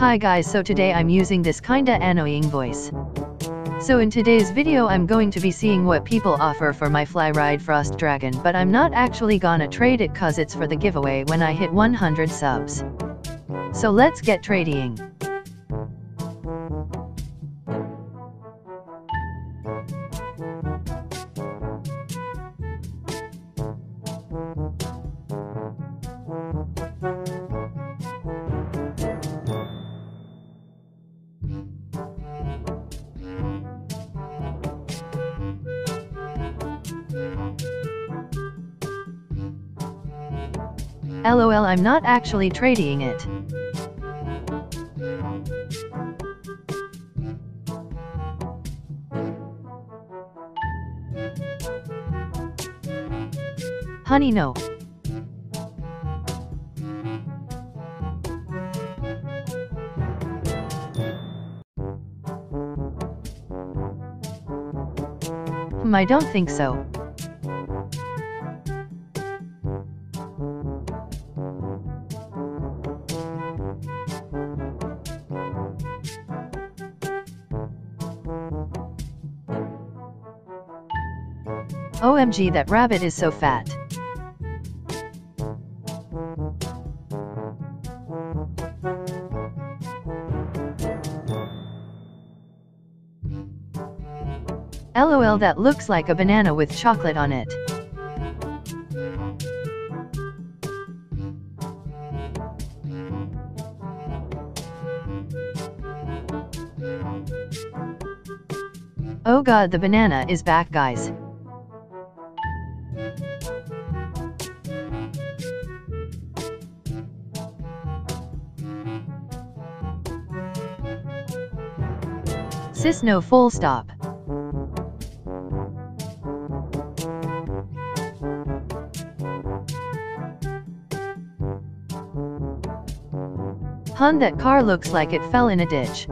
Hi guys so today I'm using this kinda annoying voice. So in today's video I'm going to be seeing what people offer for my Flyride Frost Dragon but I'm not actually gonna trade it cause it's for the giveaway when I hit 100 subs. So let's get trading. LOL I'm not actually trading it. Honey no. Hmm, I don't think so. OMG that rabbit is so fat. LOL that looks like a banana with chocolate on it. Oh god the banana is back guys. Sis no full stop. Hun that car looks like it fell in a ditch.